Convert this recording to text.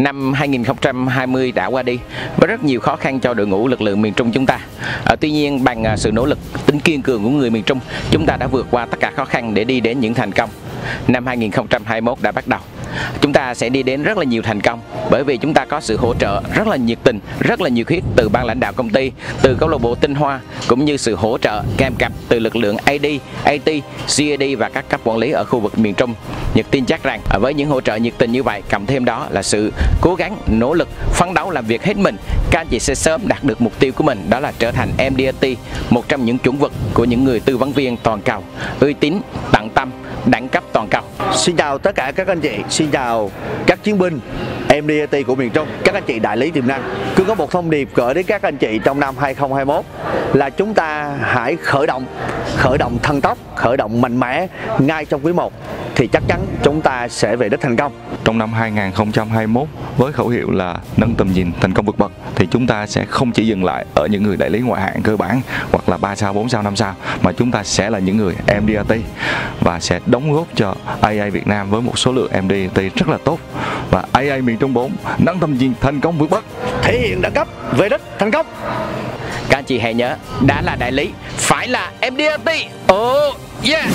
Năm 2020 đã qua đi với rất nhiều khó khăn cho đội ngũ lực lượng miền Trung chúng ta. À, tuy nhiên bằng ờ, sự nỗ lực tính kiên cường của người miền Trung, chúng ta đã vượt qua tất cả khó khăn để đi đến những thành công. Năm 2021 đã bắt đầu chúng ta sẽ đi đến rất là nhiều thành công bởi vì chúng ta có sự hỗ trợ rất là nhiệt tình, rất là nhiệt huyết từ ban lãnh đạo công ty, từ câu lạc bộ Tinh Hoa cũng như sự hỗ trợ kèm cặp từ lực lượng AD, AT, CAD và các cấp quản lý ở khu vực miền Trung. Nhật tin chắc rằng với những hỗ trợ nhiệt tình như vậy, cộng thêm đó là sự cố gắng, nỗ lực, phấn đấu làm việc hết mình, các anh chị sẽ sớm đạt được mục tiêu của mình đó là trở thành MDRT, một trong những chuẩn vực của những người tư vấn viên toàn cầu, uy tín, tận tâm, đẳng cấp. Xin chào tất cả các anh chị, xin chào các chiến binh MDT của miền Trung, các anh chị đại lý tiềm năng. Cứ có một thông điệp gửi đến các anh chị trong năm 2021 là chúng ta hãy khởi động, khởi động thân tốc, khởi động mạnh mẽ ngay trong quý 1 thì chắc chắn chúng ta sẽ về đích thành công. Trong năm 2021 với khẩu hiệu là nâng tầm nhìn thành công vượt bậc thì chúng ta sẽ không chỉ dừng lại ở những người đại lý ngoại hạng cơ bản hoặc là 3 sao, 4 sao, 5 sao mà chúng ta sẽ là những người MDRT và sẽ đóng góp cho AI Việt Nam với một số lượng MDRT rất là tốt. Và AI miền Trung 4 nâng tầm nhìn thành công vượt bậc. Thể hiện đẳng cấp về đích thành công. Các anh chị hãy nhớ đã là đại lý phải là MDRT oh yeah